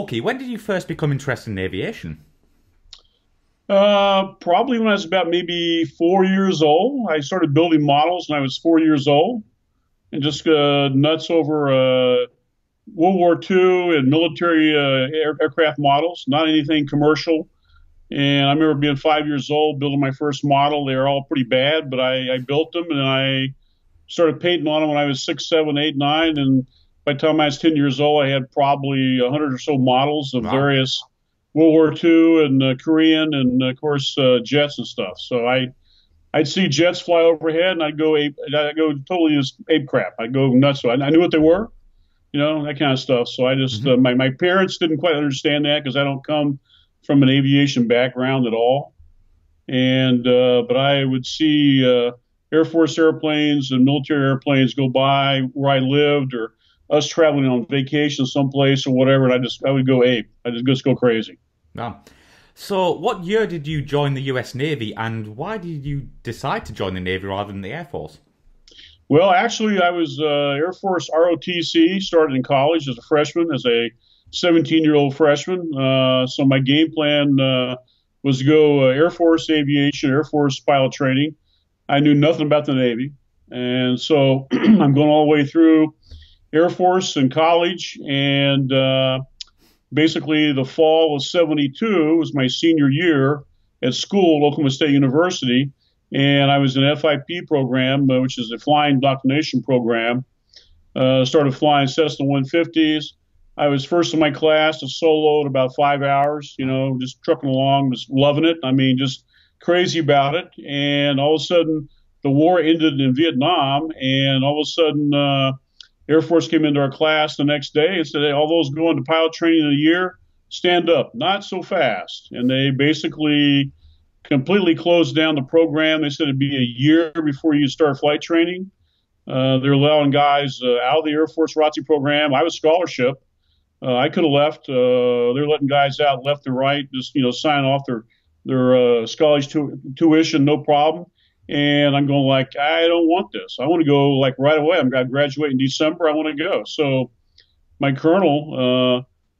Okay, when did you first become interested in aviation? Uh, probably when I was about maybe four years old. I started building models when I was four years old, and just uh, nuts over uh, World War II and military uh, air, aircraft models, not anything commercial. And I remember being five years old, building my first model. They were all pretty bad, but I, I built them and I started painting on them when I was six, seven, eight, nine. And by the time I was 10 years old, I had probably 100 or so models of wow. various World War II and uh, Korean and, of course, uh, jets and stuff. So I, I'd see jets fly overhead and I'd go ape, I'd go totally just ape crap. I'd go nuts. So I, I knew what they were, you know, that kind of stuff. So I just, mm-hmm. uh, my, my parents didn't quite understand that because I don't come from an aviation background at all. And uh, but I would see uh, Air Force airplanes and military airplanes go by where I lived, or us traveling on vacation someplace or whatever, and I just I would go ape. I just just go crazy. Wow. So, what year did you join the U.S. Navy, and why did you decide to join the Navy rather than the Air Force? Well, actually, I was uh, Air Force ROTC. Started in college as a freshman, as a 17 year old freshman. Uh, so my game plan uh, was to go uh, Air Force aviation, Air Force pilot training. I knew nothing about the Navy. And so I'm going all the way through Air Force and college. And uh, basically, the fall of 72 was my senior year at school, Oklahoma State University. And I was in FIP program, uh, which is a flying indoctrination program. Uh, started flying Cessna 150s I was first in my class, a solo at about five hours, you know, just trucking along, was loving it. I mean, just crazy about it. And all of a sudden, the war ended in Vietnam, and all of a sudden, uh, Air Force came into our class the next day and said, hey, all those going to pilot training in a year, stand up, not so fast. And they basically completely closed down the program. They said it'd be a year before you start flight training. Uh, they're allowing guys uh, out of the Air Force ROTC program. I was scholarship. Uh, I could have left. Uh, they're letting guys out left and right, just you know, sign off their their uh, scholarship tu- tuition, no problem. And I'm going like, I don't want this. I want to go like right away. I'm going to graduate in December. I want to go. So my colonel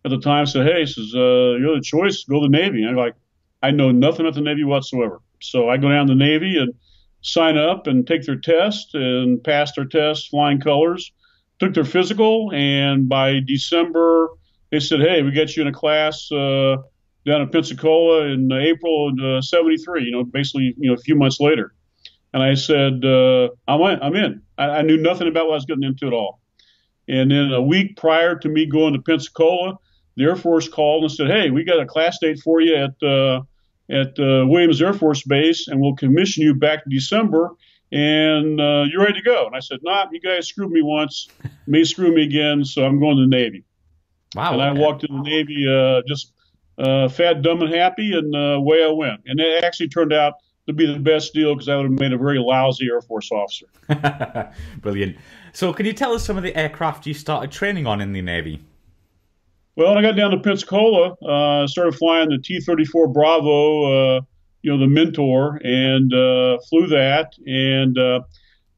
uh, at the time said, Hey, says uh, you're the choice. Go to the Navy. And I'm like, I know nothing about the Navy whatsoever. So I go down to the Navy and sign up and take their test and pass their test, flying colors took their physical, and by December, they said, "Hey, we got you in a class uh, down in Pensacola in April of '73." Uh, you know, basically, you know, a few months later. And I said, uh, "I'm in. I'm in." I, I, knew nothing about what I was getting into at all. And then a week prior to me going to Pensacola, the Air Force called and said, "Hey, we got a class date for you at uh, at uh, Williams Air Force Base, and we'll commission you back in December." and uh, you're ready to go. And I said, nah, you guys screwed me once, may screw me again, so I'm going to the Navy. Wow. And okay. I walked in the Navy uh, just uh, fat, dumb, and happy, and uh, away I went. And it actually turned out to be the best deal because I would have made a very lousy Air Force officer. Brilliant. So, can you tell us some of the aircraft you started training on in the Navy? Well, I got down to Pensacola, uh, I started flying the T 34 Bravo uh, you know, the mentor and uh, flew that. And uh,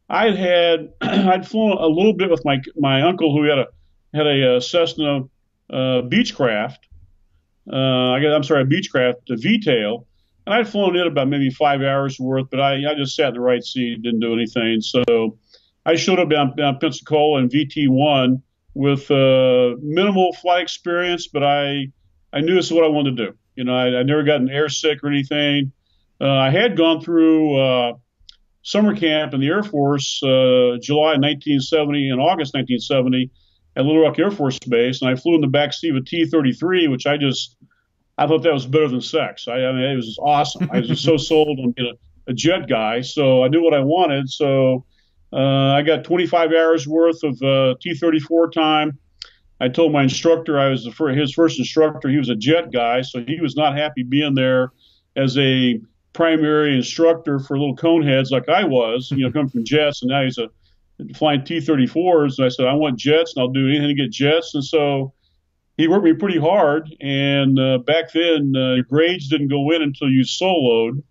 I'd had I'd flown a little bit with my my uncle who had a had a, uh, Cessna uh, Beechcraft. Uh, I guess, I'm sorry, a Beechcraft, a V-tail, and I'd flown it about maybe five hours worth, but I, I just sat in the right seat, didn't do anything. So I showed up down, down Pensacola in VT1 with uh, minimal flight experience, but I I knew this is what I wanted to do. You know, I, I never gotten air sick or anything. Uh, I had gone through uh, summer camp in the Air Force uh, July 1970 and August 1970 at Little Rock Air Force Base, and I flew in the back seat of a T-33, which I just I thought that was better than sex. I, I mean, it was awesome. I was just so sold on being a, a, jet guy, so I knew what I wanted. So uh, I got 25 hours worth of uh, T-34 time. I told my instructor I was the, his first instructor. He was a jet guy, so he was not happy being there as a primary instructor for little coneheads like I was. You know, coming from jets, and now he's a flying T-34s. And I said I want jets, and I'll do anything to get jets. And so he worked me pretty hard. And uh, back then, uh, grades didn't go in until you soloed.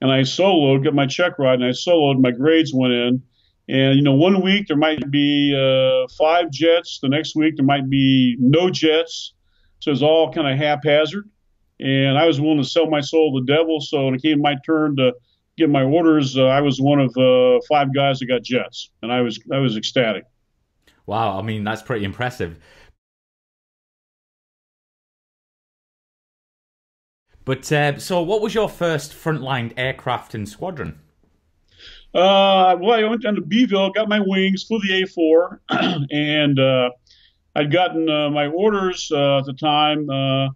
And I soloed, got my check ride, and I soloed. My grades went in. And you know, one week there might be uh, five jets. The next week there might be no jets. So it was all kind of haphazard. And I was willing to sell my soul to the devil. So when it came my turn to get my orders, uh, I was one of uh, five guys that got jets, and I was I was ecstatic. Wow, I mean that's pretty impressive. But uh, so, what was your first frontline aircraft and squadron? Uh, well, I went down to Beeville, got my wings, flew the A4, and uh, I'd gotten uh, my orders uh, at the time. Uh,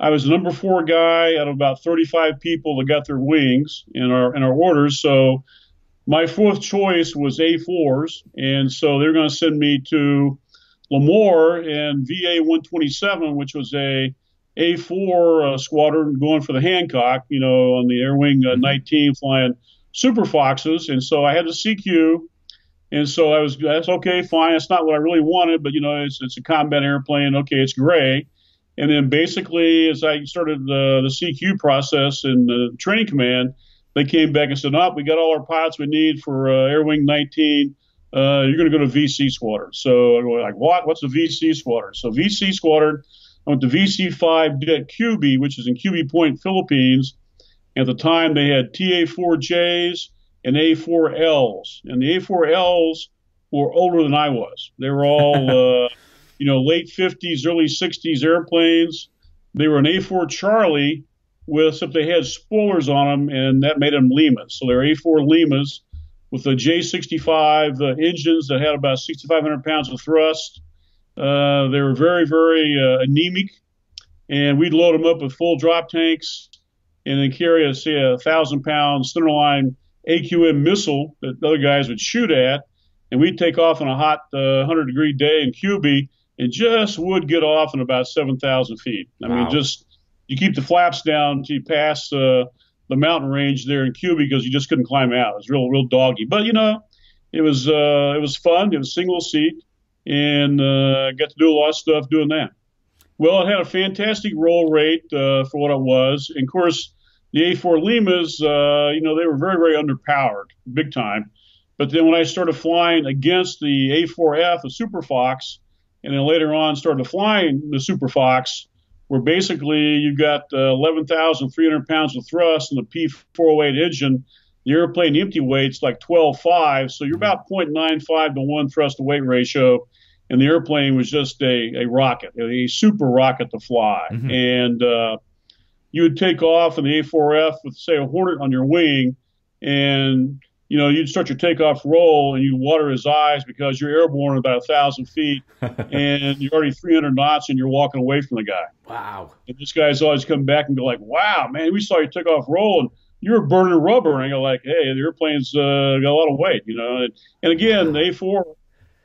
I was number four guy out of about 35 people that got their wings in our in our orders. So my fourth choice was A4s, and so they're going to send me to Lemoore and VA 127, which was a A4 uh, squadron going for the Hancock, you know, on the Air Wing uh, mm-hmm. 19 flying Super Foxes. And so I had the CQ. And so I was, that's okay, fine. That's not what I really wanted, but you know, it's, it's a combat airplane. Okay, it's gray. And then basically, as I started the, the CQ process in the training command, they came back and said, "No, we got all our pilots we need for uh, Air Wing 19. Uh, you're going to go to VC Squadron." So I go like, "What? What's a VC Squadron?" So VC Squadron, I went to VC5 Det Cubi, which is in Cubi Point, Philippines. At the time, they had TA4Js and A4Ls, and the A4Ls were older than I was. They were all, uh, you know, late 50s, early 60s airplanes. They were an A4 Charlie with, except they had spoilers on them, and that made them Limas. So they're A4 Limas with the J65 uh, engines that had about 6,500 pounds of thrust. Uh, they were very, very uh, anemic, and we'd load them up with full drop tanks and then carry a, say, a thousand pound centerline AQM missile that other guys would shoot at, and we'd take off on a hot uh, 100 degree day in Cubi and just would get off in about 7,000 feet. I wow. mean, just you keep the flaps down until you pass uh, the mountain range there in Cubi because you just couldn't climb out. It was real, real doggy. But you know, it was uh, it was fun. It was single seat, and uh, got to do a lot of stuff doing that. Well, it had a fantastic roll rate uh, for what it was. And of course, the A4 Limas, uh, you know, they were very, very underpowered, big time. But then when I started flying against the A4F, the Super Fox, and then later on started flying the Super Fox, where basically you got uh, 11,300 pounds of thrust in the P408 engine. The airplane empty weight's like 12.5, so you're about 0.95 to 1 thrust to weight ratio. And the airplane was just a, a rocket, a super rocket to fly. Mm-hmm. And uh, you would take off in the A4F with, say, a Hornet on your wing, and you know, you'd start your takeoff roll and you'd water his eyes because you're airborne about a thousand feet and you're already 300 knots and you're walking away from the guy. Wow. And this guy's always come back and go like, wow, man, we saw you took off roll and you were burning rubber. And go like, hey, the airplane's uh, got a lot of weight, you know. And, and again, the A4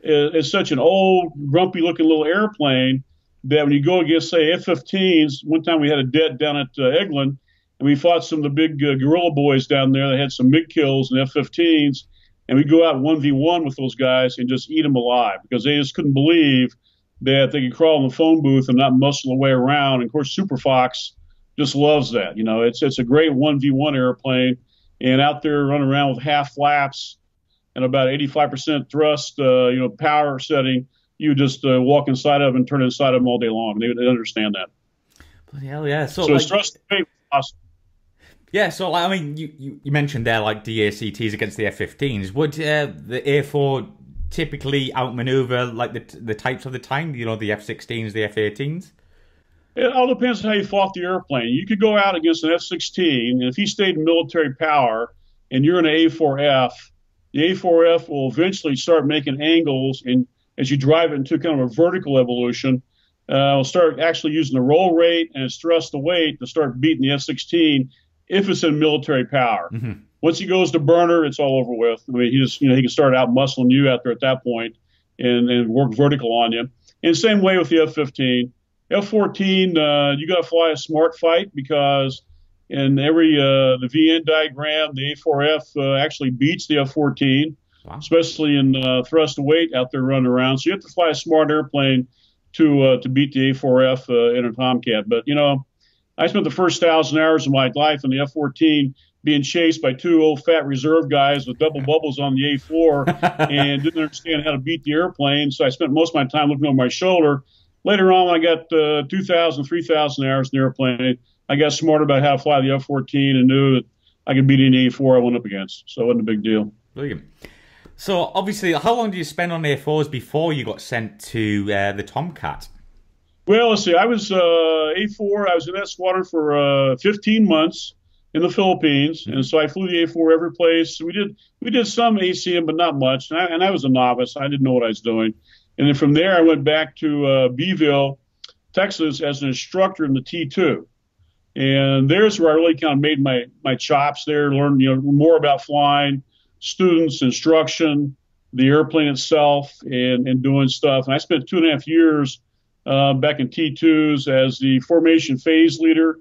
is, is such an old, grumpy looking little airplane that when you go against, say, F-15s, one time we had a det down at uh, Eglin – and we fought some of the big uh, guerrilla boys down there that had some MiG kills and F-15s, and we go out one v one with those guys and just eat them alive because they just couldn't believe that they could crawl in the phone booth and not muscle their way around. And of course, Super Fox just loves that. You know, it's it's a great one v one airplane, and out there running around with half flaps and about 85% thrust, uh, you know, power setting. You just uh, walk inside of them and turn inside of them all day long. They, they understand that. Bloody hell, yeah. So, so like, thrust awesome. Yeah, so I mean, you, you, you, mentioned there like DACTs against the F-15s. Would uh, the A4 typically outmaneuver like the the types of the time? You know, the F-16s, the F-18s. It all depends on how you fought the airplane. You could go out against an F-16, and if he stayed in military power, and you're in an A4F, the A4F will eventually start making angles, and as you drive it into kind of a vertical evolution, uh, will start actually using the roll rate and its thrust to weight to start beating the F-16 if it's in military power. Mm-hmm. Once he goes to burner, it's all over with. I mean, he just you know he can start out muscling you out there at that point and, and work vertical on you. And same way with the F-15. F-14, uh, you got to fly a smart fight because in every uh, the VN diagram, the A4F uh, actually beats the F-14, wow. especially in uh, thrust to weight out there running around. So you have to fly a smart airplane to uh, to beat the A4F uh, in a Tomcat. But you know, I spent the first thousand hours of my life in the F-14 being chased by two old fat reserve guys with double bubbles on the A4 and didn't understand how to beat the airplane. So I spent most of my time looking over my shoulder later on, I got uh, 2,000, 3,000 hours in the airplane. I got smart about how to fly the F-14 and knew that I could beat any A4 I went up against. So it wasn't a big deal. Brilliant. So obviously, how long did you spend on A4s before you got sent to uh, the Tomcat? Well, let's see. I was uh, A4. I was in that squadron for uh, 15 months in the Philippines, and so I flew the A4 every place. We did we did some ACM, but not much. And I, and I was a novice. I didn't know what I was doing. And then from there, I went back to uh, Beeville, Texas, as an instructor in the T2. And there's where I really kind of made my my chops there, learned you know more about flying, students, instruction, the airplane itself, and and doing stuff. And I spent two and a half years uh, back in T2s as the formation phase leader,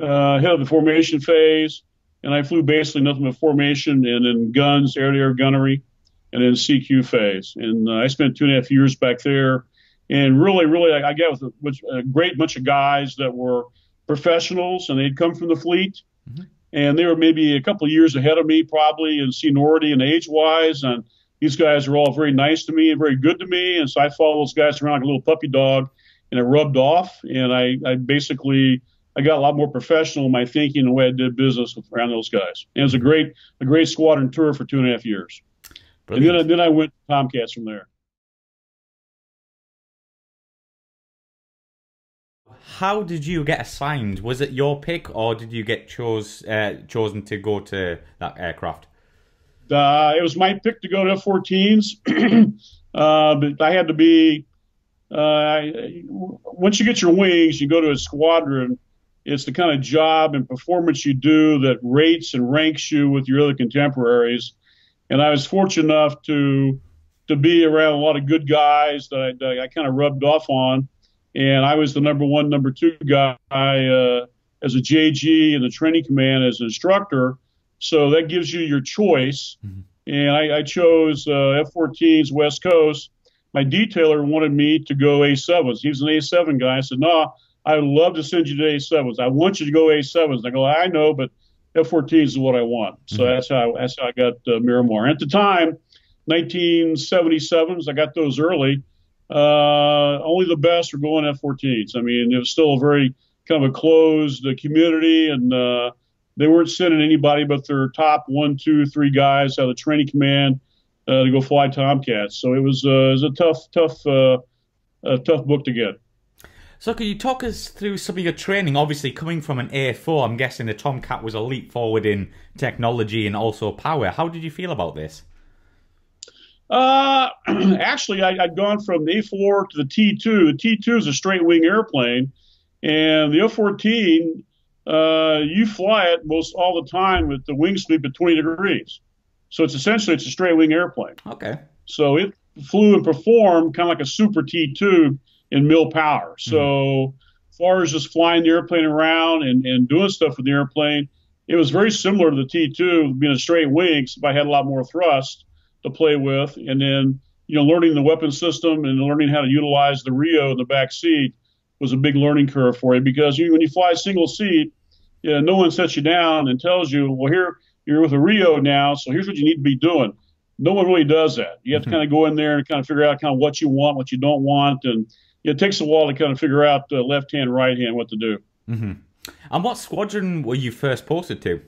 uh, head of the formation phase, and I flew basically nothing but formation and then guns, air-to-air gunnery, and then CQ phase. And uh, I spent two and a half years back there, and really, really, I, I got with a, a, great bunch of guys that were professionals, and they'd come from the fleet, mm-hmm. and they were maybe a couple of years ahead of me, probably in seniority and age-wise, and these guys are all very nice to me and very good to me, and so I followed those guys around like a little puppy dog, and it rubbed off, and I, I basically I got a lot more professional in my thinking and the way I did business with, around those guys. And it was a great a great squadron tour for two and a half years. Brilliant. And then, then I went to Tomcats from there. How did you get assigned? Was it your pick, or did you get chose uh, chosen to go to that aircraft? Uh, it was my pick to go to F-14s, uh, but I had to be. Uh, once you get your wings, you go to a squadron it's the kind of job and performance you do that rates and ranks you with your other contemporaries. And I was fortunate enough to to be around a lot of good guys that I, that I kind of rubbed off on. And I was the number one, number two guy uh, as a JG in the training command as an instructor. So that gives you your choice. Mm-hmm. And I, I chose uh, F-14s West Coast. My detailer wanted me to go A7s. He was an A7 guy. I said, no, I would love to send you to A7s. I want you to go A7s. I go, I know, but F-14s is what I want. So mm-hmm. that's how that's how I got uh, Miramar. At the time, 1977s, I got those early. Uh, only the best were going F-14s. I mean, it was still a very kind of a closed uh, community, and uh, they weren't sending anybody but their top one, two, three guys out of the training command uh, to go fly Tomcats. So it was, uh, it was a tough, tough, uh, a tough book to get. So could you talk us through some of your training? Obviously, coming from an A4, I'm guessing the Tomcat was a leap forward in technology and also power. How did you feel about this? Uh, actually, I, had gone from the A4 to the T2. The T2 is a straight wing airplane, and the F-14, uh, you fly it most all the time with the wing sweep of 20 degrees. So it's essentially it's a straight wing airplane. Okay. So it flew and performed kind of like a super T2 in mill power. So mm-hmm. as far as just flying the airplane around and, and doing stuff with the airplane, it was very similar to the T2, being a straight wing, except I had a lot more thrust to play with. And then, you know, learning the weapon system and learning how to utilize the RIO in the back seat was a big learning curve for you because you, when you fly single seat, you know, no one sets you down and tells you, well, here you're with a RIO now, so here's what you need to be doing. No one really does that. You have mm-hmm. to kind of go in there and kind of figure out kind of what you want, what you don't want, and it takes a while to kind of figure out uh, left hand, right hand what to do. Mm-hmm. And what squadron were you first posted to?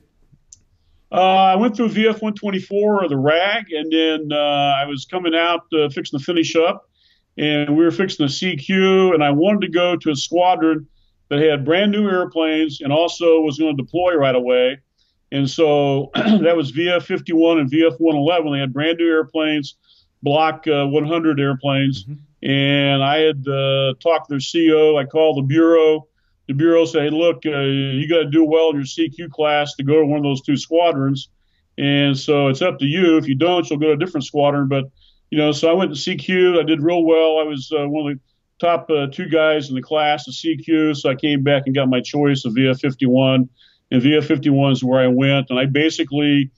Uh, I went through VF 124 or the RAG, and then uh, I was coming out uh, fixing to finish up, and we were fixing the CQ, and I wanted to go to a squadron that had brand new airplanes and also was going to deploy right away. And so that was VF 51 and VF 111. They had brand new airplanes, Block uh, 100 airplanes. Mm-hmm and I had uh, talked to their CEO. I called the bureau. The bureau said, hey, look, uh, you got to do well in your CQ class to go to one of those two squadrons. And so it's up to you. If you don't, you'll go to a different squadron. But, you know, so I went to CQ. I did real well. I was uh, one of the top uh, two guys in the class of CQ. So I came back and got my choice of VF 51. And VF 51 is where I went. And I basically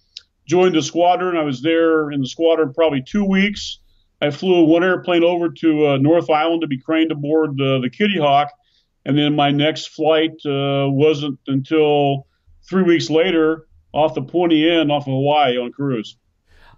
joined the squadron. I was there in the squadron probably two weeks I flew one airplane over to uh, North Island to be craned aboard the, the Kitty Hawk, and then my next flight uh, wasn't until three weeks later off the Pointy End off of Hawaii on cruise.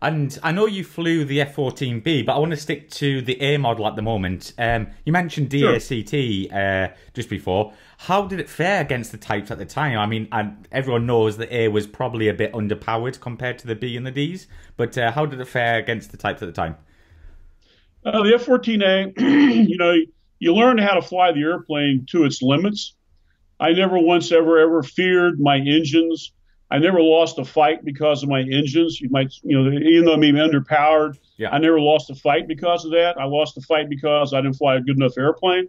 And I know you flew the F-14B, but I want to stick to the A model at the moment. Um, you mentioned DACT sure. uh, just before. How did it fare against the types at the time? I mean, and everyone knows that A was probably a bit underpowered compared to the B and the Ds, but uh, how did it fare against the types at the time? Uh, the F-14A, you know, you learn how to fly the airplane to its limits. I never once ever ever feared my engines I never lost a fight because of my engines. You might, you know, even though I'm underpowered, yeah. I never lost a fight because of that. I lost a fight because I didn't fly a good enough airplane.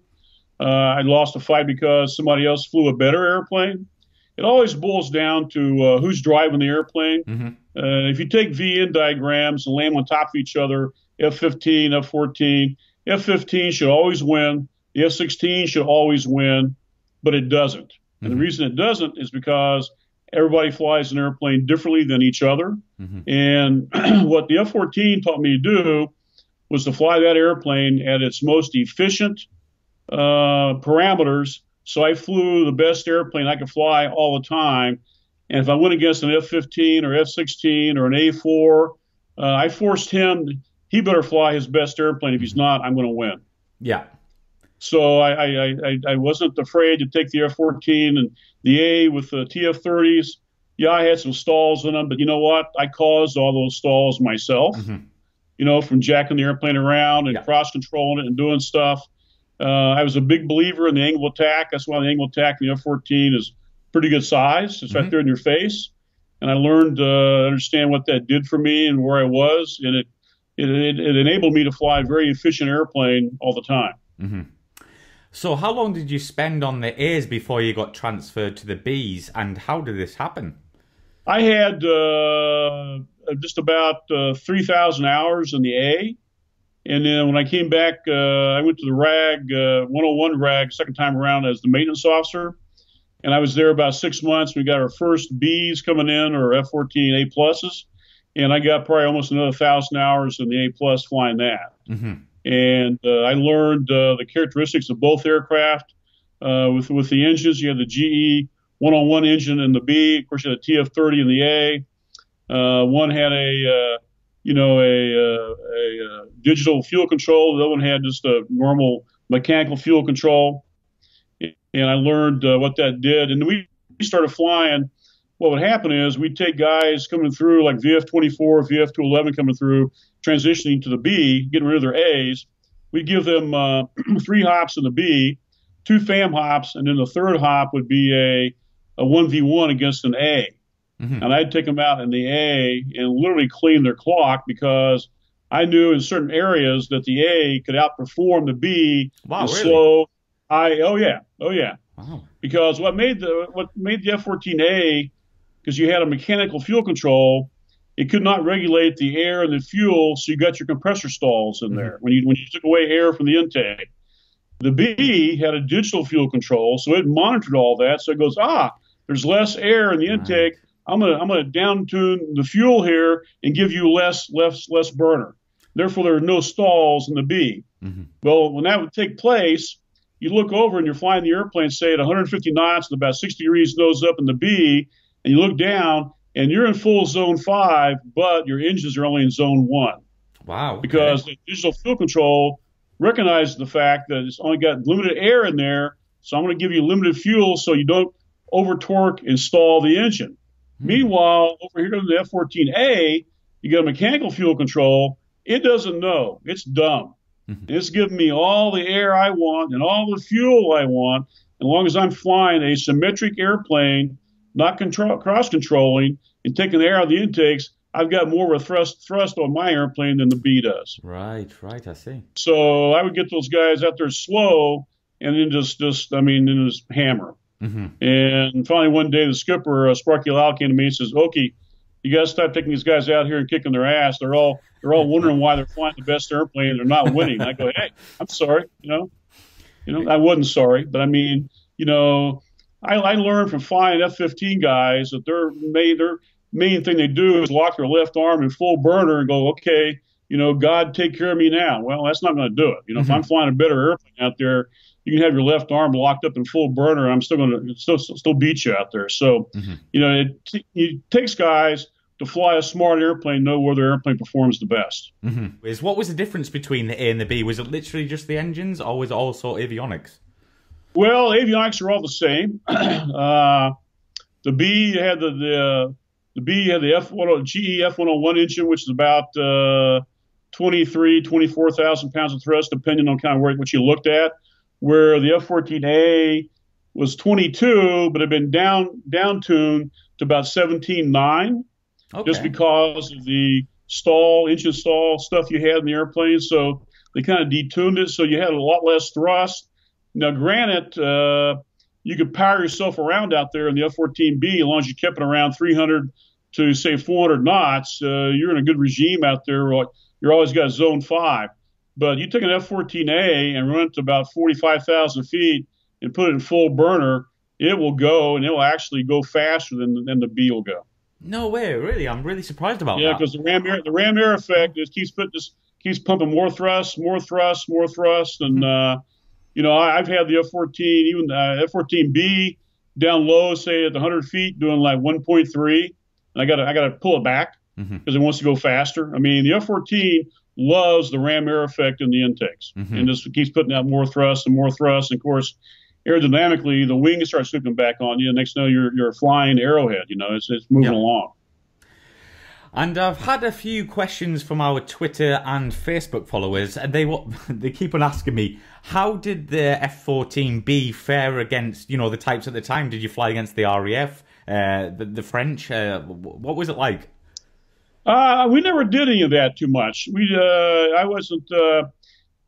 Uh, I lost a fight because somebody else flew a better airplane. It always boils down to uh, who's driving the airplane. Mm-hmm. Uh, if you take VN diagrams and lay them on top of each other, F-15, F-14, F-15 should always win. The F-16 should always win, but it doesn't. Mm-hmm. And the mm-hmm. reason it doesn't is because – everybody flies an airplane differently than each other. Mm-hmm. And what the F 14 taught me to do was to fly that airplane at its most efficient uh, parameters. So I flew the best airplane I could fly all the time. And if I went against an F 15 or F 16 or an A 4, uh, I forced him, he better fly his best airplane. If he's not, I'm going to win. Yeah. So I, I, I, I wasn't afraid to take the F 14 and the A with the TF 30s. Yeah, I had some stalls in them, but you know what? I caused all those stalls myself. Mm-hmm. You know, from jacking the airplane around and yeah. cross controlling it and doing stuff. Uh, I was a big believer in the angle attack. That's why the angle attack in the F 14 is pretty good size. It's mm-hmm. right there in your face. And I learned to uh, understand what that did for me and where I was. And it, it, it, it enabled me to fly a very efficient airplane all the time. Mm-hmm. So, how long did you spend on the A's before you got transferred to the B's, and how did this happen? I had uh, just about uh, 3,000 hours in the A. And then when I came back, uh, I went to the RAG, uh, 101 RAG, second time around as the maintenance officer. And I was there about six months. We got our first B's coming in, or F 14 A pluses. And I got probably almost another 1,000 hours in the A plus flying that. Mm-hmm and uh, I learned uh, the characteristics of both aircraft. Uh, with with the engines, you had the GE 101 engine and the B. Of course, you had a TF30 in the A. Uh, one had a uh, you know a, uh, a, a, digital fuel control. The other one had just a normal mechanical fuel control. And I learned what that did. And we started flying what would happen is we'd take guys coming through like VF24, VF211 coming through, transitioning to the B, getting rid of their A's. We'd give them uh, three hops in the B, two FAM hops, and then the third hop would be a, a 1v1 against an A. Mm-hmm. And I'd take them out in the A and literally clean their clock because I knew in certain areas that the A could outperform the B wow, really? slow. I oh yeah, oh yeah. Wow. Because what made the what made the F14A because you had a mechanical fuel control, it could not regulate the air and the fuel, so you got your compressor stalls in mm-hmm. there when you when you took away air from the intake. The B had a digital fuel control, so it monitored all that. So it goes, ah, there's less air in the intake. I'm gonna I'm gonna down tune the fuel here and give you less less less burner. Therefore, there are no stalls in the B. Mm-hmm. Well, when that would take place, you look over and you're flying the airplane, say at 150 knots and about 60 degrees nose up in the B, and you look down and you're in full zone five, but your engines are only in zone one. Wow. Okay. Because the digital fuel control recognizes the fact that it's only got limited air in there. So I'm going to give you limited fuel so you don't over torque and stall the engine. Hmm. Meanwhile, over here in the F 14A, you got a mechanical fuel control. It doesn't know. It's dumb. Mm-hmm. It's giving me all the air I want and all the fuel I want, as long as I'm flying a symmetric airplane not control, cross controlling and taking the air out of the intakes, I've got more of a thrust thrust on my airplane than the B does. Right, right, I see. So I would get those guys out there slow and then just just I mean then just hammer. Mm-hmm. And finally one day the skipper uh, Sparky Lau came to me and says, "Okay, you got to stop taking these guys out here and kicking their ass. They're all they're all wondering why they're flying the best airplane and they're not winning." I go, "Hey, I'm sorry, you know, you know I wasn't sorry, but I mean, you know." I, I learned from flying F-15 guys that their main their main thing they do is lock their left arm in full burner and go, okay, you know, God take care of me now. Well, that's not going to do it. You know, mm-hmm. if I'm mm-hmm. flying a better airplane out there, you can have your left arm locked up in full burner. And I'm still going to still still beat you out there. So, mm-hmm. you know, it, it takes guys to fly a smart airplane know where their airplane performs the best. Mm-hmm. Is what was the difference between the A and the B? Was it literally just the engines, or was it also avionics? Well, avionics are all the same. uh, the B had the the, the B had the F one GE F one hundred one engine, which is about uh, 23, 24,000 pounds of thrust, depending on kind of where, what you looked at. Where the F fourteen A was 22, but had been down down tuned to about 17.9, okay. just because of the stall, engine stall stuff you had in the airplane. So they kind of detuned it, so you had a lot less thrust. Now, granted, uh, you could power yourself around out there in the F-14B as long as you kept it around 300 to say 400 knots. Uh, you're in a good regime out there. You're always got zone five. But you take an F-14A and run it to about 45,000 feet and put it in full burner, it will go and it will actually go faster than, than the B will go. No way, really. I'm really surprised about yeah, that. Yeah, because the ram air the ram air effect just keeps putting this keeps pumping more thrust, more thrust, more thrust, and mm-hmm. uh, you know I, have had the F-14, even the F-14B down low, say at 100 feet, doing like 1.3, and I got I got to pull it back because mm-hmm. it wants to go faster. I mean, the F-14 loves the ram air effect in the intakes, mm-hmm. and just keeps putting out more thrust and more thrust. And of course, aerodynamically, the wing starts swooping back on you. Next thing you know, you're, you're flying arrowhead. You know, it's, it's moving yep. along. And I've had a few questions from our Twitter and Facebook followers, and they they keep on asking me, how did the F-14B fare against you know the types at the time? Did you fly against the RAF, uh, the, the French? Uh, what was it like? Uh, we never did any of that too much. We uh, I wasn't uh,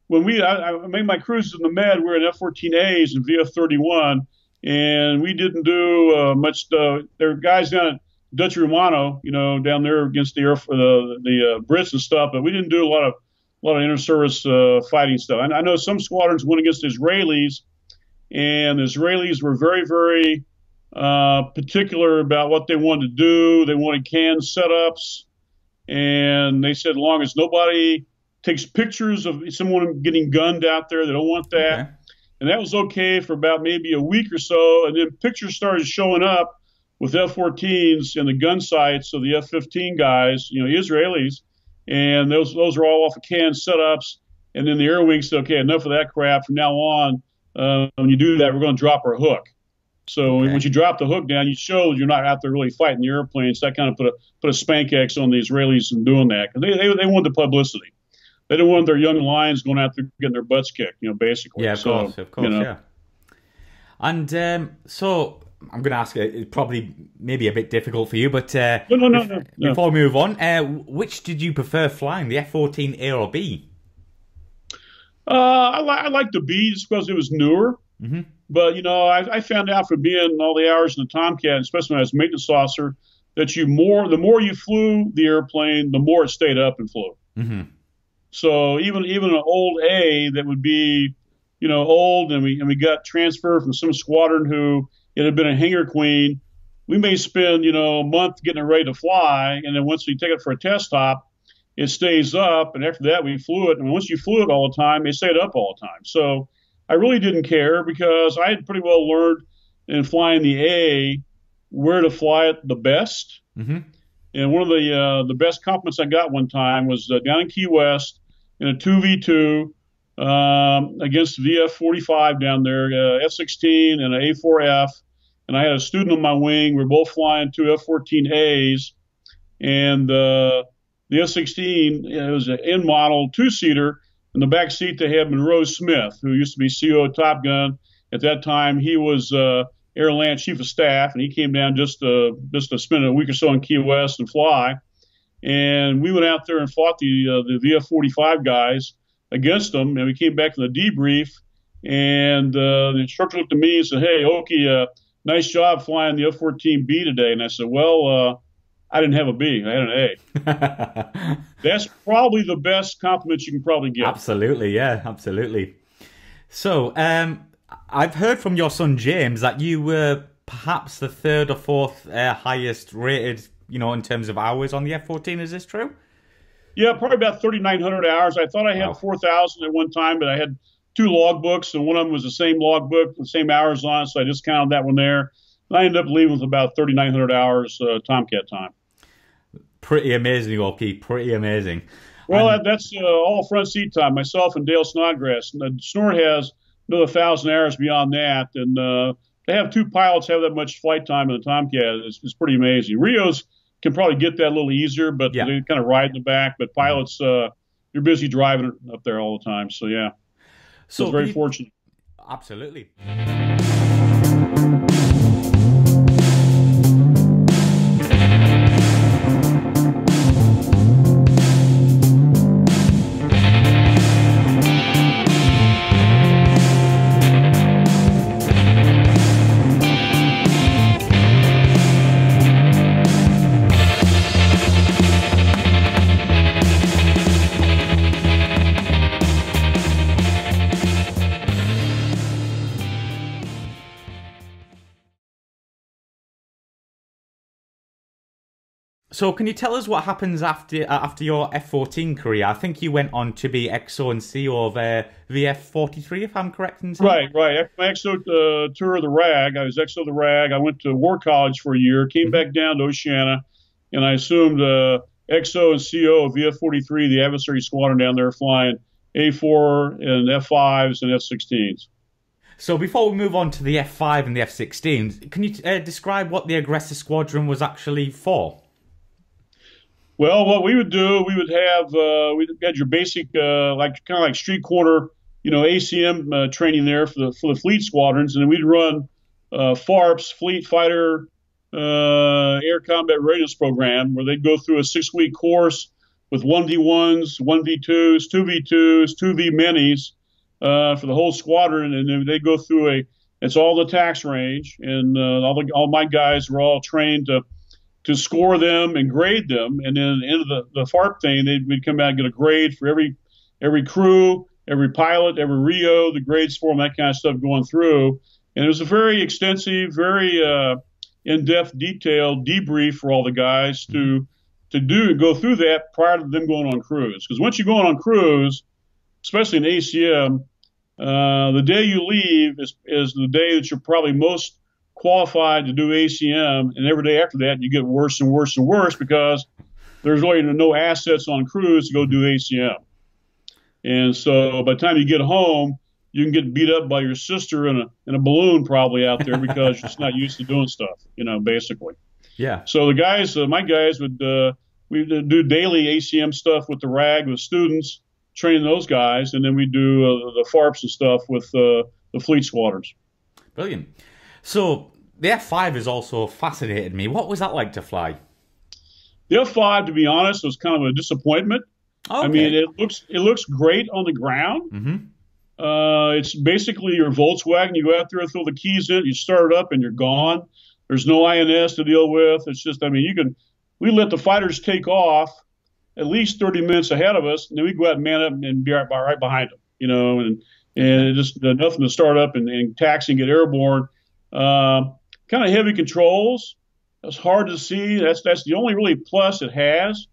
when we I, I, made my cruises in the Med, we were in F-14As and VF-31, and we didn't do uh, much. There were guys down at Decimomannu, you know, down there against the Air, uh, the uh, Brits and stuff, but we didn't do a lot of a lot of inter-service uh, fighting stuff. I, I know some squadrons went against Israelis, and the Israelis were very, very uh, particular about what they wanted to do. They wanted canned setups, and they said, as long as nobody takes pictures of someone getting gunned out there. They don't want that. Okay. And that was okay for about maybe a week or so. And then pictures started showing up with F 14s and the gun sights of the F 15 guys, you know, Israelis. And those, those are all off of canned setups. And then the air wing said, okay, enough of that crap. From now on, uh, when you do that, we're going to drop our hook. So okay. once you drop the hook down, you show you're not out there really fighting the airplanes. That kind of put a put a spank X on the Israelis in doing that because they, they they wanted the publicity they didn't want their young lions going out there getting their butts kicked, you know, basically. Yeah, of so, course, of course, you know. yeah. And um, so I'm going to ask you, it's probably maybe a bit difficult for you, but uh, no, no, no, no, no. before we move on, uh, which did you prefer flying, the F-14A or B? Uh, I, li- I like the B just because it was newer. Mm-hmm. But, you know, I, I, found out from being all the hours in the Tomcat, especially when I was maintenance officer, that you more the more you flew the airplane, the more it stayed up and flew. Mm-hmm. So even even an old A that would be, you know, old, and we and we got transferred from some squadron who it had been a hangar queen. We may spend you know a month getting it ready to fly, and then once we take it for a test hop, it stays up, and after that we flew it. And once you flew it all the time, it stayed up all the time. So I really didn't care because I had pretty well learned in flying the A where to fly it the best. Mm-hmm. And one of the uh, the best compliments I got one time was uh, down in Key West in a 2v2 um, against VF45 down there, uh, F16 and an A4F. And I had a student on my wing. We are both flying two F14As. And uh, the F16 it was an N model two seater. In the back seat, they had Monroe Smith, who used to be CEO of Top Gun. At that time, he was uh, AirLant Chief of Staff, and he came down just to, just to spend a week or so in Key West and fly and we went out there and fought the uh, the VF-45 guys against them, and we came back from the debrief, and uh, the instructor looked at me and said, "Hey, Okie, uh, nice job flying the F-14B today." And I said, "Well, uh, I didn't have a B, I had an A." That's probably the best compliment you can probably get. Absolutely, yeah, absolutely. So, um, I've heard from your son James that you were perhaps the third or fourth uh, highest rated you know, in terms of hours on the F-14. Is this true? Yeah, probably about 3,900 hours. I thought I had wow. 4,000 at one time, but I had two logbooks, and one of them was the same logbook, the same hours on it, so I discounted that one there. And I ended up leaving with about 3,900 hours uh, Tomcat time. Pretty amazing, Okie. Pretty amazing. Well, and, that's uh, all front seat time. Myself and Dale Snodgrass. And the Snort has another thousand hours beyond that, and uh, to have two pilots have that much flight time in the Tomcat is, is pretty amazing. RIOs can probably get that a little easier, but yeah. they kind of ride in the back. But pilots, uh, you're busy driving up there all the time. So yeah, so, so very fortunate. Absolutely. So, can you tell us what happens after uh, after your F14 career? I think you went on to be XO and CO of uh, VF43, if I'm correct in saying. Right, right. My XO uh, tour of the RAG. I was XO of the RAG. I went to War College for a year, came mm-hmm. back down to Oceana, and I assumed uh, XO and CO of VF43, the adversary squadron down there, flying A4 and F5s and F16s. So before we move on to the F5 and the F16s, can you uh, describe what the aggressor squadron was actually for? Well, what we would do, we would have uh, we had your basic uh, like kind of like street corner, you know, ACM uh, training there for the for the fleet squadrons, and then we'd run uh, FARPs, Fleet Fighter uh, Air Combat Readiness Program, where they'd go through a six week course with one v ones, one v twos, two v twos, two v minis uh, for the whole squadron, and then they go through a it's all the TACTS range, and all the all my guys were all trained to to score them and grade them. And then into the, the FARP thing, they would come out and get a grade for every every crew, every pilot, every RIO, the grades for them, that kind of stuff going through. And it was a very extensive, very uh, in-depth, detailed debrief for all the guys to to do and go through that prior to them going on cruise. Because once you go on cruise, especially in ACM, uh, the day you leave is, is the day that you're probably most qualified to do ACM, and every day after that, you get worse and worse and worse because there's really no assets on cruise to go do ACM. And so by the time you get home, you can get beat up by your sister in a in a balloon probably out there because you're just not used to doing stuff, you know, basically. Yeah. So the guys, uh, my guys would uh, we do daily ACM stuff with the RAG with students, training those guys, and then we do uh, the FARPs and stuff with uh, the fleet squadrons. Brilliant. So the F5 has also fascinated me. What was that like to fly? The F5, to be honest, was kind of a disappointment. Okay. I mean, it looks it looks great on the ground. Mm-hmm. Uh, it's basically your Volkswagen. You go out there, throw the keys in, you start it up, and you're gone. There's no INS to deal with. It's just, I mean, you can. We let the fighters take off at least 30 minutes ahead of us, and then we go out and man up and be right, right behind them. You know, and and just nothing to start up and, and taxi and get airborne. Uh, kind of heavy controls. It's hard to see. That's that's the only really plus it has.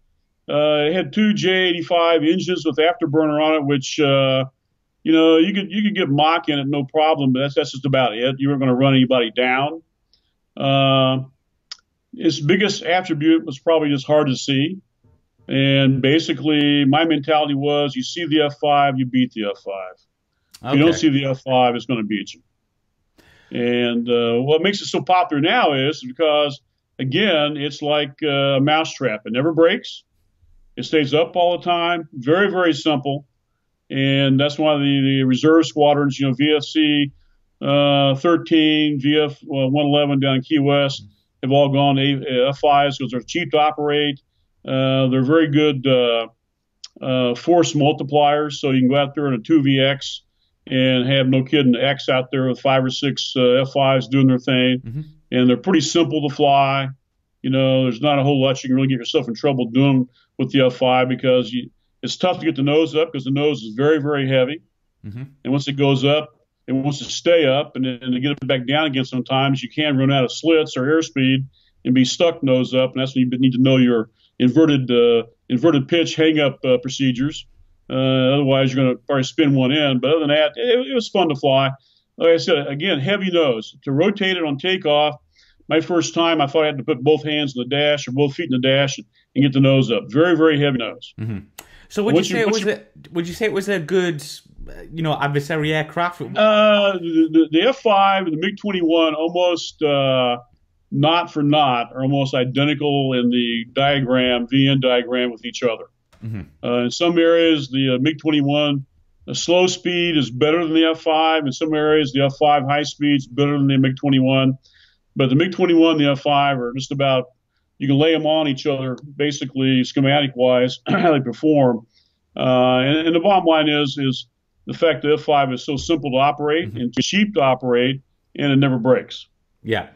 Uh, it had two J85 engines with afterburner on it, which uh, you know you could you could get Mach in it no problem, but that's that's just about it. You weren't going to run anybody down. Uh, its biggest attribute was probably just hard to see. And basically, my mentality was: you see the F5, you beat the F5. Okay. If you don't see the F5, it's going to beat you. And uh, what makes it so popular now is because, again, it's like a mousetrap. It never breaks. It stays up all the time. Very, very simple. And that's why the, the reserve squadrons, you know, VFC uh, 13, VF 111 down in Key West, have all gone to F5s because they're cheap to operate. Uh, they're very good uh, uh, force multipliers, so you can go out there in a 2VX and have no kidding X out there with five or six uh, F5s doing their thing, mm-hmm. and they're pretty simple to fly. You know, there's not a whole lot you can really get yourself in trouble doing with the F5 because you, it's tough to get the nose up because the nose is very, very heavy, mm-hmm. and once it goes up, it wants to stay up, and then to get it back down again, sometimes you can run out of slits or airspeed and be stuck nose up, and that's when you need to know your inverted uh, inverted pitch hang up uh, procedures. Uh, otherwise, you're going to probably spin one in. But other than that, it, it, was fun to fly. Like I said, again, heavy nose to rotate it on takeoff. my first time, I thought I had to put both hands in the dash or both feet in the dash and, and get the nose up. Very, very heavy nose. Mm-hmm. So would you say your, it was your, a, would you say it was a good you know adversary aircraft? Uh, the, the F five and the MiG twenty one almost uh, not for not are almost identical in the diagram VN diagram with each other. Mm-hmm. Uh, in some areas, the uh, MiG twenty one the slow speed is better than the F five. In some areas, the F five high speed is better than the MiG twenty one. But the MiG 21 the F 5 are just about, you can lay them on each other basically schematic wise, how they perform. Uh, and, and, the bottom line is, is the fact that F 5 is so simple to operate mm-hmm. and cheap to operate, and it never breaks. Yeah.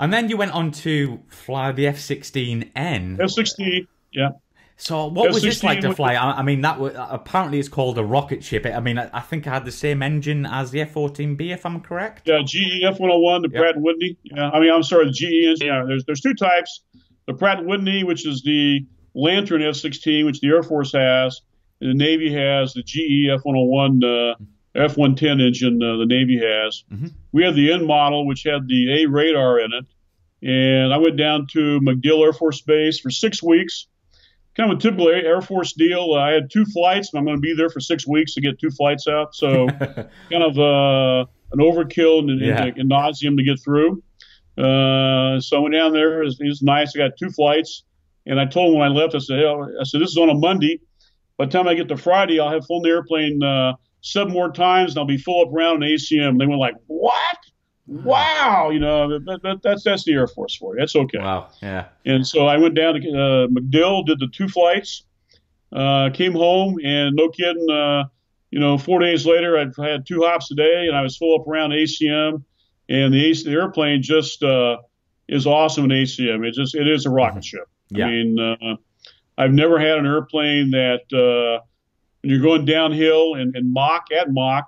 And then you went on to fly the F 16N. F 16, yeah. So what was this like to fly? I, mean, that was, apparently it's called a rocket ship. I mean, I, think it had the same engine as the F-14B, if I'm correct. Yeah, GE F-101, the yep. Pratt Whitney. Yeah, I mean, I'm sorry, the GE engine. Yeah, there's there's two types: the Pratt Whitney, which is the Lantern F-16, which the Air Force has, and the Navy has the GE F-101. Uh, F-110 engine uh, the Navy has. Mm-hmm. We had the N model, which had the A radar in it, and I went down to MacDill Air Force Base for six weeks kind of a typical Air Force deal. Uh, I had two flights, and I'm going to be there for six weeks to get two flights out. So, kind of uh, an overkill and, yeah. and, and nauseum to get through. Uh, so I went down there. It was, it was, nice. I got two flights, and I told them when I left, I said, I said this is on a Monday. By the time I get to Friday, I'll have flown the airplane uh, seven more times, and I'll be full up around an ACM. They went like, "What?" Wow, you know, that, that, that's that's the Air Force for you. That's okay. Wow, yeah. And so I went down to uh, MacDill, did the two flights, uh, came home, and no kidding, uh, you know, four days later, I had two hops a day, and I was full up around ACM, and the, AC, the airplane just uh, is awesome in ACM. It just it is a rocket mm-hmm. ship. Yeah. I mean, uh, I've never had an airplane that uh, when you're going downhill and, and Mach at Mach,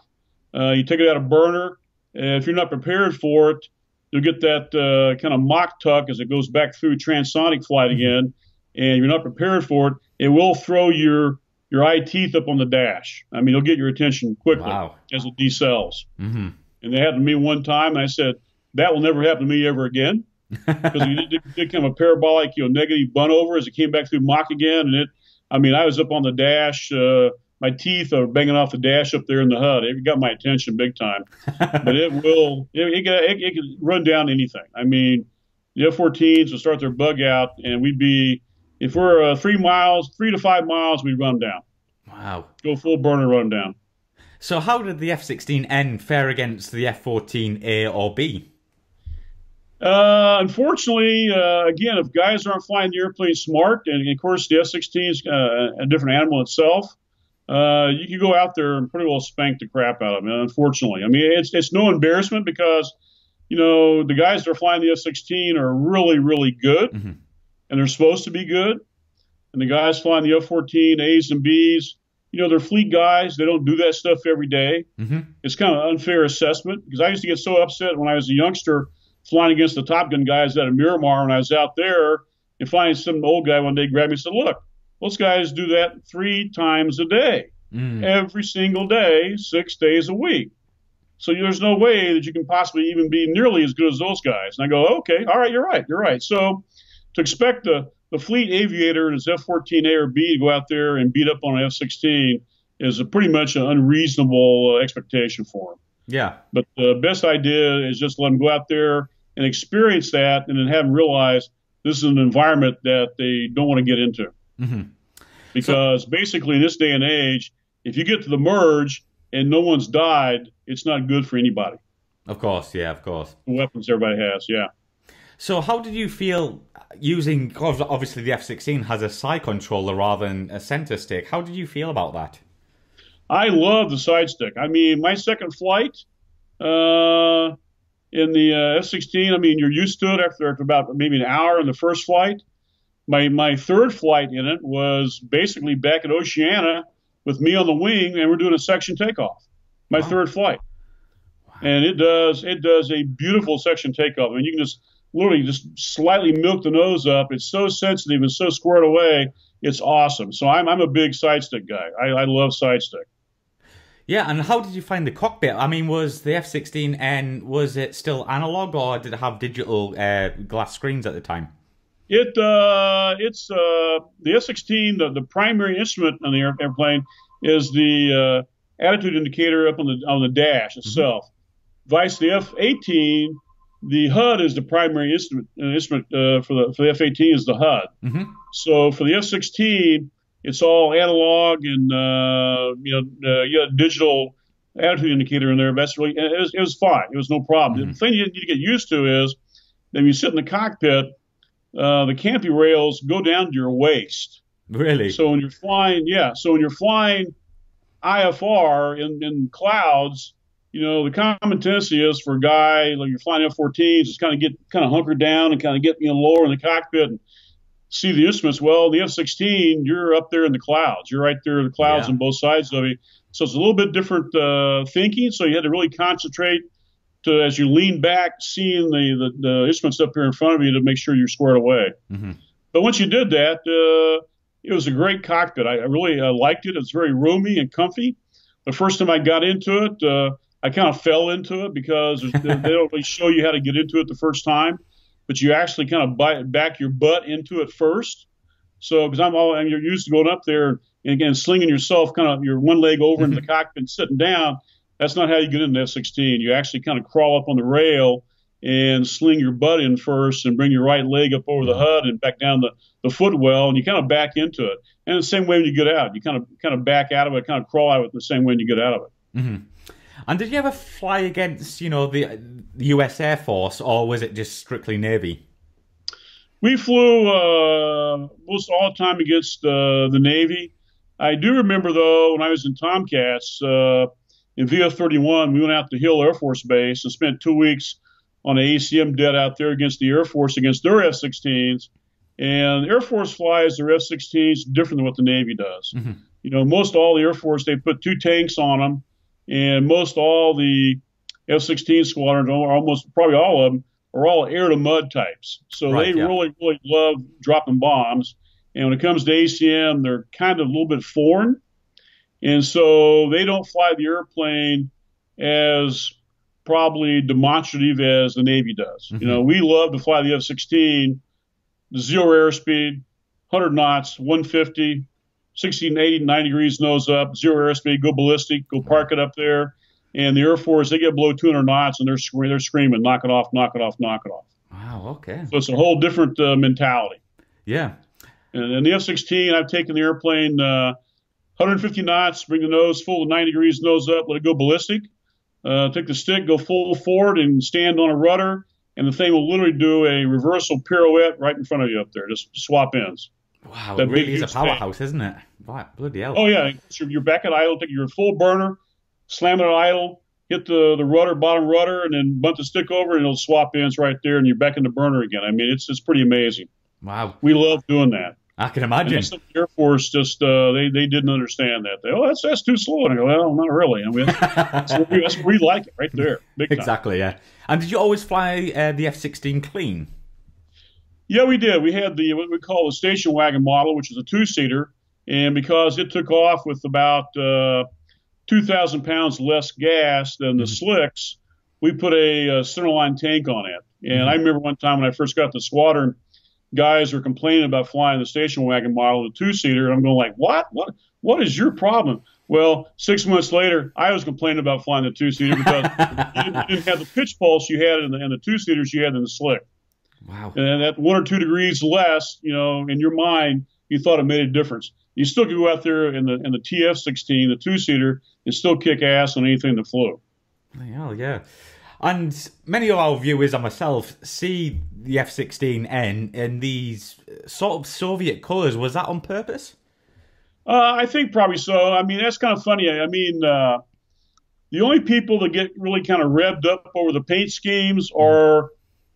you take it out of burner if you're not prepared for it, you'll get that uh, kind of Mach tuck as it goes back through transonic flight mm-hmm. again. And if you're not prepared for it, it will throw your your eye teeth up on the dash. I mean, it'll get your attention quickly wow. as it decels. Mm-hmm. And they happened to me one time, and I said, that will never happen to me ever again. Because it did, did kind of a parabolic, you know, negative bun over as it came back through Mach again. And it, I mean, I was up on the dash. Uh, my teeth are banging off the dash up there in the HUD. It got my attention big time. but it will, it, it, it, it can run down anything. I mean, the F-14s will start their bug out, and we'd be, if we're uh, three miles, three to five miles, we'd run down. Wow. Go full burner, run down. So how did the F-16N fare against the F-14A or B? Uh, unfortunately, uh, again, if guys aren't flying the airplane smart, and of course the F-16 is uh, a different animal itself, uh, you can go out there and pretty well spank the crap out of them. Unfortunately, I mean it's it's no embarrassment because you know the guys that are flying the F-16 are really really good, mm-hmm. and they're supposed to be good. And the guys flying the F-14 A's and B's, you know, they're fleet guys. They don't do that stuff every day. Mm-hmm. It's kind of unfair assessment because I used to get so upset when I was a youngster flying against the Top Gun guys out of Miramar when I was out there and finding some old guy one day grabbed me and said, "Look." Those guys do that three times a day, mm. every single day, six days a week. So there's no way that you can possibly even be nearly as good as those guys. And I go, okay, all right, you're right, you're right. So to expect the, the fleet aviator in his F-14A or B to go out there and beat up on an F-16 is a pretty much an unreasonable uh, expectation for him. Yeah. But the best idea is just let them go out there and experience that and then have them realize this is an environment that they don't want to get into. Mm-hmm. Because so, basically, in this day and age, if you get to the merge and no one's died, it's not good for anybody. Of course, yeah, of course. The weapons everybody has, yeah. So, how did you feel using? Obviously, the F sixteen has a side controller rather than a center stick. How did you feel about that? I love the side stick. I mean, my second flight uh, in the uh, F sixteen. I mean, you're used to it after, after about maybe an hour in the first flight my my third flight in it was basically back at Oceana with me on the wing, and we're doing a section takeoff. My wow. third flight, wow. and it does it does a beautiful section takeoff. I mean, you can just literally just slightly milk the nose up. It's so sensitive and so squared away. It's awesome. So I'm I'm a big side stick guy. I, I love side stick. Yeah, and how did you find the cockpit? I mean, was the F-16N was it still analog or did it have digital uh, glass screens at the time? It uh, it's uh, the F-16. The, the primary instrument on the airplane is the uh, attitude indicator up on the on the dash mm-hmm. itself. Mm-hmm. Vice the F-18, the HUD is the primary instrument. Uh, instrument uh, for the for the F-18 is the HUD. Mm-hmm. So for the F-16, it's all analog and uh, you know you digital attitude indicator in there. That's really it was, it was fine. It was no problem. Mm-hmm. The thing you need to get used to is when you sit in the cockpit uh, the canopy rails go down to your waist. Really? So when you're flying, yeah. So when you're flying IFR in, in clouds, you know, the common tendency is for a guy like you're flying F-14s, just kind of get kind of hunkered down and kind of get you know lower in the cockpit and see the instruments. Well, the F-16, you're up there in the clouds. You're right there in the clouds yeah. on both sides of you. So it's a little bit different uh, thinking. So you had to really concentrate to as you lean back, seeing the, the, the instruments up here in front of you to make sure you're squared away. Mm-hmm. But once you did that, uh, it was a great cockpit. I, I really uh, liked it. It's very roomy and comfy. The first time I got into it, uh, I kind of fell into it because they don't really show you how to get into it the first time, but you actually kind of bite, back your butt into it first. So, because I'm all, and you're used to going up there and again slinging yourself kind of your one leg over mm-hmm. into the cockpit and sitting down that's not how you get into F-16. You actually kind of crawl up on the rail and sling your butt in first and bring your right leg up over the HUD and back down the, the footwell, and you kind of back into it. And the same way when you get out, you kind of kind of back out of it, kind of crawl out of it the same way when you get out of it. Mm-hmm. And did you ever fly against, you know, the, the U.S. Air Force, or was it just strictly Navy? We flew uh, most all the time against uh, the Navy. I do remember though when I was in Tomcats. Uh, in VF 31, we went out to Hill Air Force Base and spent two weeks on an ACM det out there against the Air Force against their F 16s. And the Air Force flies their F 16s different than what the Navy does. Mm-hmm. You know, most all the Air Force, they put two tanks on them, and most all the F 16 squadrons, or almost probably all of them, are all air to mud types. So right, they yeah. really, really love dropping bombs. And when it comes to ACM, they're kind of a little bit foreign. And so they don't fly the airplane as probably demonstrative as the Navy does. Mm-hmm. You know, we love to fly the F 16, zero airspeed, 100 knots, 150, 16, 80, 90 degrees nose up, zero airspeed, go ballistic, go park it up there. And the Air Force, they get below 200 knots and they're, they're screaming, knock it off, knock it off, knock it off. Wow, okay. So it's a whole different uh, mentality. Yeah. And, and the F 16, I've taken the airplane. Uh, 150 knots, bring the nose full to 90 degrees, nose up, let it go ballistic. Uh, take the stick, go full forward, and stand on a rudder, and the thing will literally do a reversal pirouette right in front of you up there. Just swap ends. Wow, that it really is a powerhouse, thing. isn't it? Right, bloody hell. Oh yeah, so you're back at idle, take your full burner, slam it at idle, hit the the rudder, bottom rudder, and then bunt the stick over, and it'll swap ends right there, and you're back in the burner again. I mean, it's it's pretty amazing. Wow, we love doing that. I can imagine. the Air Force just uh, they they didn't understand that. They oh that's that's too slow. And I go well not really. I mean that's, we, that's we like it right there. Exactly. Yeah. And did you always fly uh, the F sixteen clean? Yeah, we did. We had the what we call the station wagon model, which is a two seater, and because it took off with about uh, two thousand pounds less gas than the mm-hmm. slicks, we put a, a centerline tank on it. And mm-hmm. I remember one time when I first got the squadron guys are complaining about flying the station wagon model, the two seater, and I'm going like, what? What? What is your problem? Well, six months later, I was complaining about flying the two seater because you, didn't, you, didn't, have the pitch pulse you had in the, in the two seaters you had in the slick. Wow. And at one or two degrees less, you know, in your mind, you thought it made a difference. You still could go out there in the in the TF16, the two seater, and still kick ass on anything that flew. Hell yeah. And many of our viewers and myself see the F 16N in these sort of Soviet colours. Was that on purpose? Uh, I think probably so. I mean, that's kind of funny. I mean, uh, the only people that get really kind of revved up over the paint schemes are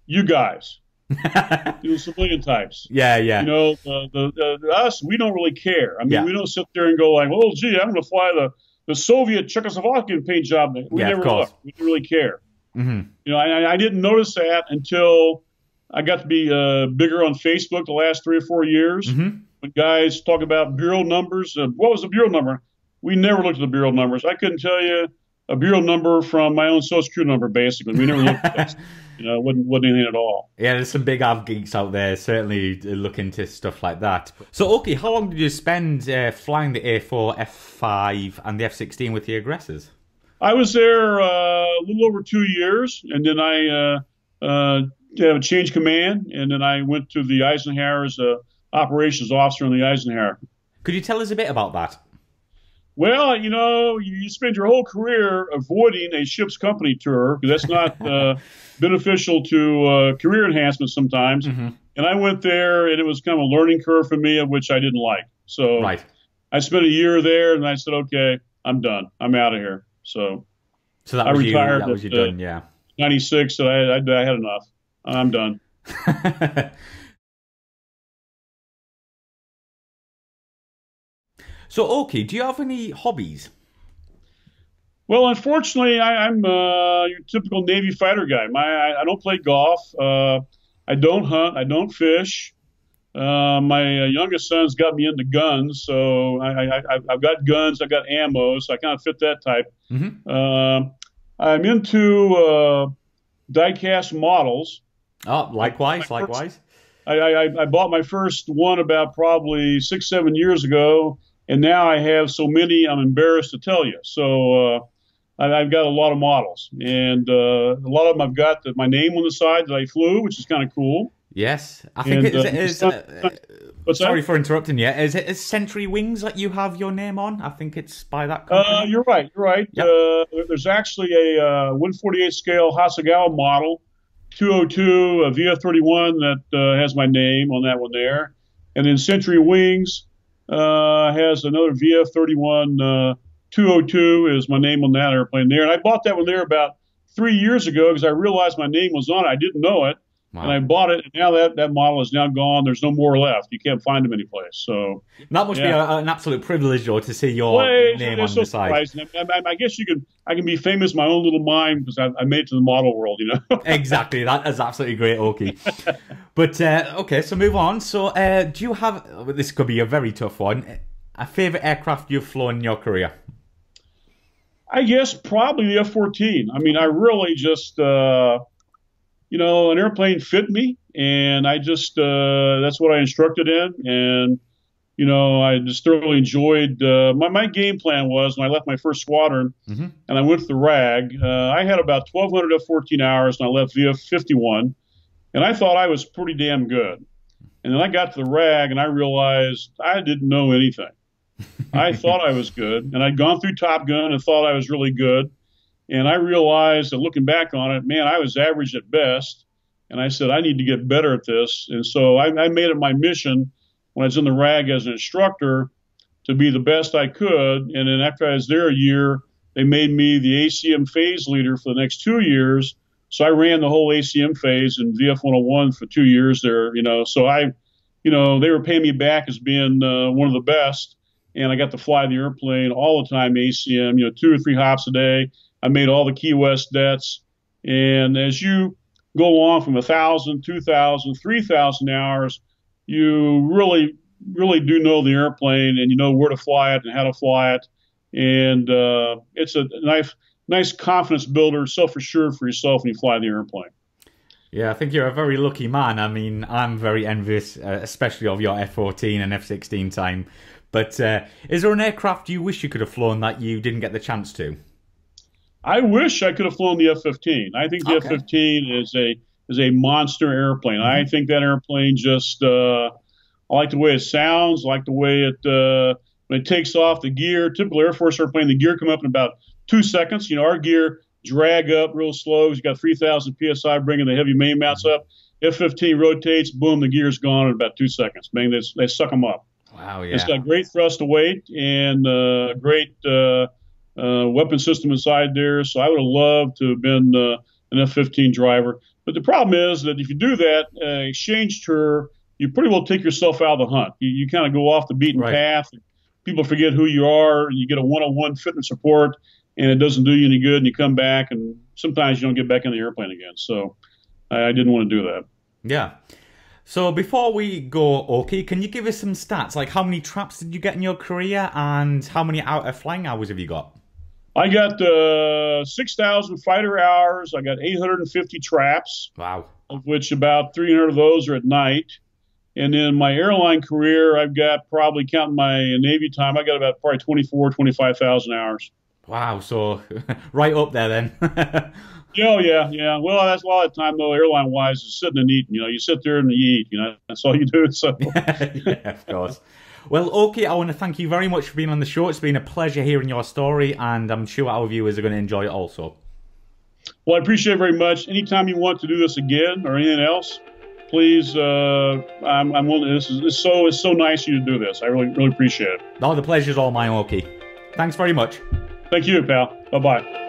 you guys, you civilian types. Yeah, yeah. You know, the, the, the, us, we don't really care. I mean, yeah. we don't sit there and go like, "Well, gee, I'm going to fly the the Soviet Czechoslovakian paint job." We yeah, never look. We don't really care. Mm-hmm. You know, I, I, didn't notice that until I got to be uh, bigger on Facebook the last three or four years. Mm-hmm. When guys talk about bureau numbers, uh, what was the bureau number? we never looked at the bureau numbers. I couldn't tell you a bureau number from my own social security number. Basically, we never looked at that. You know, it wasn't, wasn't anything at all. Yeah, there's some big av geeks out there certainly look into stuff like that. So, okay, how long did you spend uh, flying the A4, F5, and the F16 with the aggressors? I was there uh, a little over two years, and then I uh, uh, have a change command, and then I went to the Eisenhower as a operations officer in the Eisenhower. Could you tell us a bit about that? Well, you know, you spend your whole career avoiding a ship's company tour because that's not uh, beneficial to uh, career enhancement sometimes. Mm-hmm. And I went there, and it was kind of a learning curve for me, of which I didn't like. So right. I spent a year there, and I said, okay, I'm done. I'm out of here. So, so that I was retired. You, that was you done, yeah. 96, so I, I, I had enough. I'm done. So, okay, do you have any hobbies? Well, unfortunately, I, am uh, your typical Navy fighter guy. My, I, I don't play golf. Uh, I don't hunt. I don't fish. Uh, my uh, youngest son's got me into guns, so I, have got guns. I've got ammo, so I kind of fit that type. Mm-hmm. Uh, I'm into uh, diecast models. Oh, likewise, likewise. I, I, I, bought my first one about probably six, seven years ago and now I have so many, I'm embarrassed to tell you. So uh, I've got a lot of models, and uh, a lot of them I've got my name on the side that I flew, which is kind of cool. Yes, I think and, it is. Uh, sorry that? for interrupting you. Is it is Century Wings that you have your name on? I think it's by that uh, company. you're right. You're right. Yep. Uh, there's actually a 148 scale Hasegawa model, 202 a VF31 that has my name on that one there, and then Century Wings uh, has another VF31 uh, 202 is my name on that airplane there. And I bought that one there about three years ago because I realized my name was on it. I didn't know it. Wow. And I bought it, and now that, that model is now gone. There's no more left. You can't find them anyplace. So that must yeah. be a, an absolute privilege, though, to see your name on so the side. I, I, I, guess you can. I can be famous in my own little mind because I, I made it to the model world. You know. exactly. That is absolutely great, Okie. but uh, okay, so move on. So, uh, do you have? This could be a very tough one. A favorite aircraft you've flown in your career? I guess probably the F-14. I mean, I really just. Uh, you know, an airplane fit me, and I just uh, that's what I instructed in, and you know, I just thoroughly enjoyed. Uh, my my game plan was when I left my first squadron, mm-hmm. and I went to the RAG. Uh, I had about 1,200 F 14 hours, and I left VF 51, and I thought I was pretty damn good. And then I got to the RAG, and I realized I didn't know anything. I thought I was good, and I'd gone through Top Gun and thought I was really good. And I realized that looking back on it, man, I was average at best. And I said, I need to get better at this. And so I, I made it my mission when I was in the RAG as an instructor to be the best I could. And then after I was there a year, they made me the ACM phase leader for the next two years. So I ran the whole ACM phase in VF 101 for two years there, you know. So I, you know, they were paying me back as being uh, one of the best. And I got to fly the airplane all the time, ACM, you know, two or three hops a day. I made all the Key West dets. And as you go on from 1,000, 2,000, 3,000 hours, you really, really do know the airplane and you know where to fly it and how to fly it. And uh, it's a nice, nice confidence builder, self assured for yourself when you fly the airplane. Yeah, I think you're a very lucky man. I mean, I'm very envious, uh, especially of your F 14 and F 16 time. But uh, is there an aircraft you wish you could have flown that you didn't get the chance to? I wish I could have flown the F-15. I think the okay. F-15 is a is a monster airplane. Mm-hmm. I think that airplane just uh, I like the way it sounds. I like the way it uh, when it takes off the gear. Typical Air Force airplane, the gear come up in about two seconds. You know, our gear drag up real slow. You got 3,000 psi, bringing the heavy main mounts up. F-15 rotates, boom, the gear's gone in about two seconds. Man, they, they suck them up. Wow, yeah. It's got great thrust to weight and uh, great uh, weapon system inside there. So I would have loved to have been uh, an F-15 driver. But the problem is that if you do that uh, exchange tour, you pretty well take yourself out of the hunt. You, you kind of go off the beaten right. path. People forget who you are. You get a one-on-one fitness report, and it doesn't do you any good. And you come back, and sometimes you don't get back in the airplane again. So I, I didn't want to do that. Yeah. So before we go, okay, can you give us some stats? Like how many traps did you get in your career, and how many out of flying hours have you got? I got uh, 6,000 fighter hours. I got 850 traps. Wow. Of which about 300 of those are at night. And in my airline career, I've got probably counting my Navy time, I got about probably 24, 25,000 hours. Wow. So right up there then. oh, yeah, yeah. Well, that's a lot of time, though, airline wise, is sitting and eating. You know, you sit there and you eat, you know, that's all you do. So, yeah, of course. Well, okay, I want to thank you very much for being on the show. It's been a pleasure hearing your story, and I'm sure our viewers are going to enjoy it also. Well, I appreciate it very much. Anytime you want to do this again or anything else, please, uh, I'm, I'm willing. This is it's so it's so nice of you to do this. I really really appreciate it. No, the pleasure's all mine, Okie. Thanks very much. Thank you, pal. Bye bye.